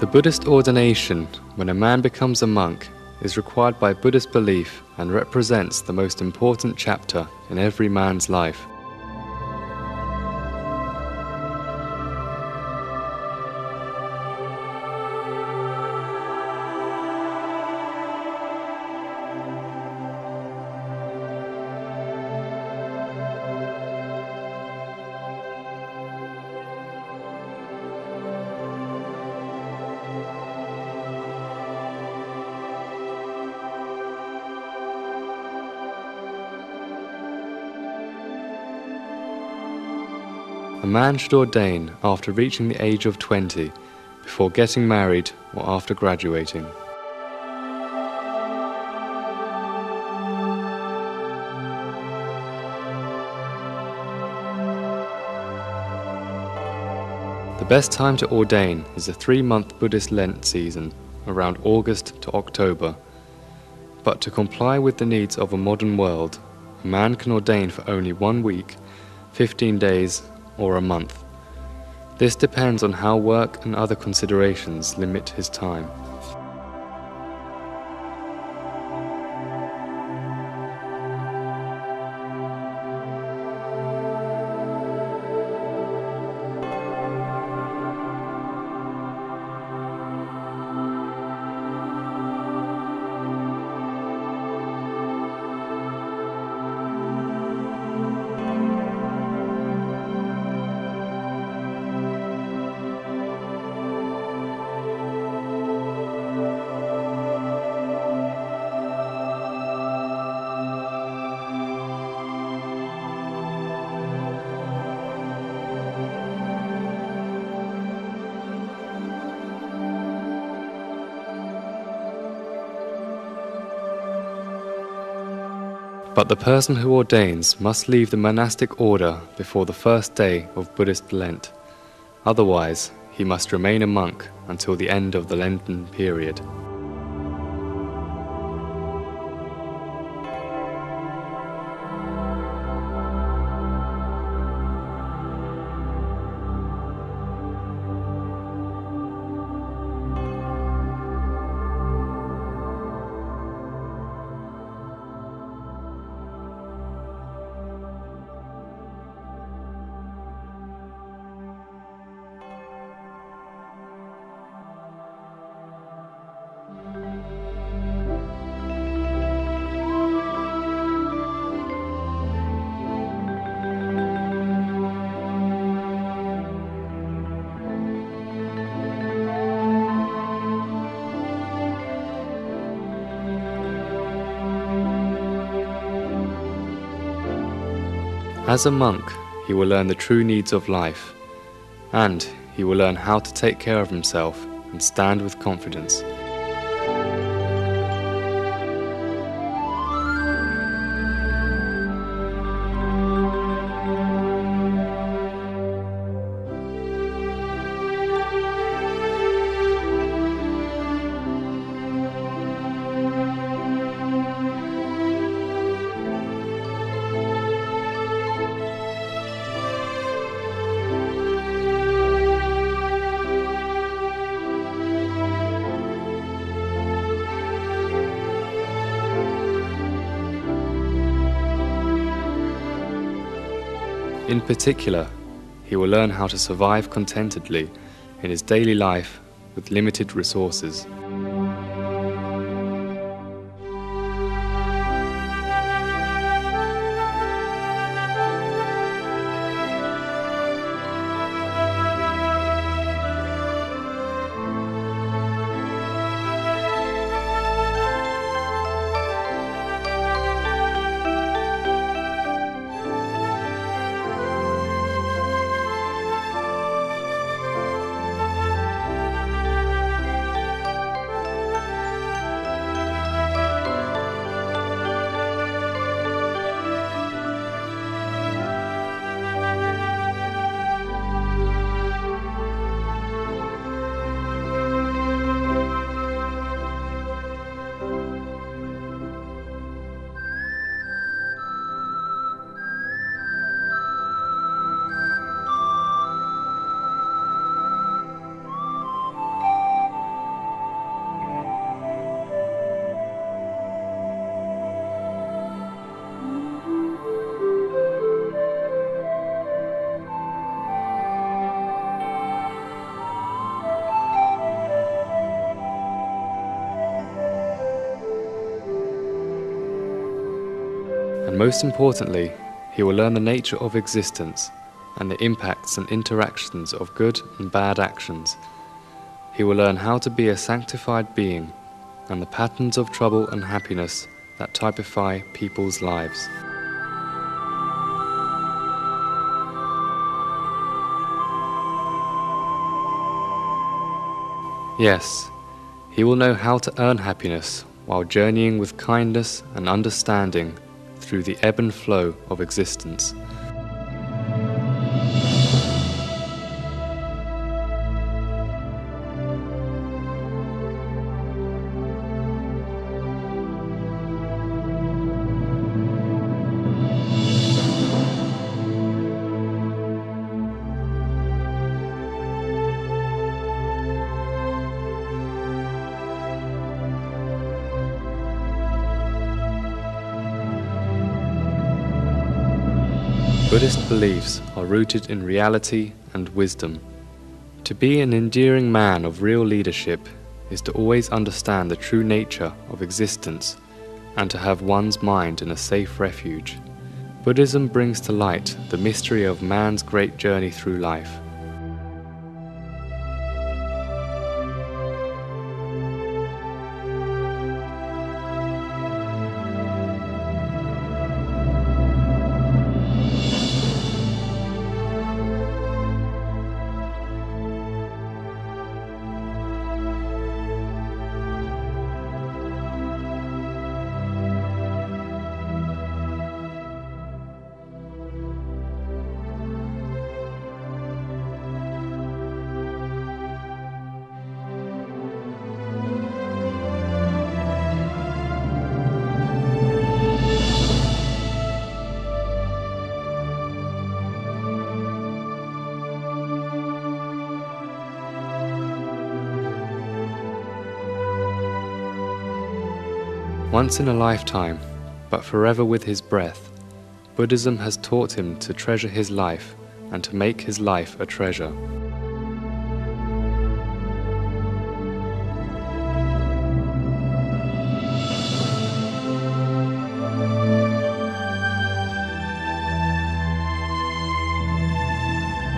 The Buddhist ordination, when a man becomes a monk, is required by Buddhist belief and represents the most important chapter in every man's life. A man should ordain after reaching the age of 20, before getting married, or after graduating. The best time to ordain is the three month Buddhist Lent season, around August to October. But to comply with the needs of a modern world, a man can ordain for only one week, 15 days, or a month. This depends on how work and other considerations limit his time. But the person who ordains must leave the monastic order before the first day of Buddhist Lent. Otherwise, he must remain a monk until the end of the Lenten period. As a monk, he will learn the true needs of life, and he will learn how to take care of himself and stand with confidence. In particular, he will learn how to survive contentedly in his daily life with limited resources. And most importantly, he will learn the nature of existence and the impacts and interactions of good and bad actions. He will learn how to be a sanctified being and the patterns of trouble and happiness that typify people's lives. Yes, he will know how to earn happiness while journeying with kindness and understanding through the ebb and flow of existence. Buddhist beliefs are rooted in reality and wisdom. To be an endearing man of real leadership is to always understand the true nature of existence and to have one's mind in a safe refuge. Buddhism brings to light the mystery of man's great journey through life. Once in a lifetime, but forever with his breath, Buddhism has taught him to treasure his life and to make his life a treasure.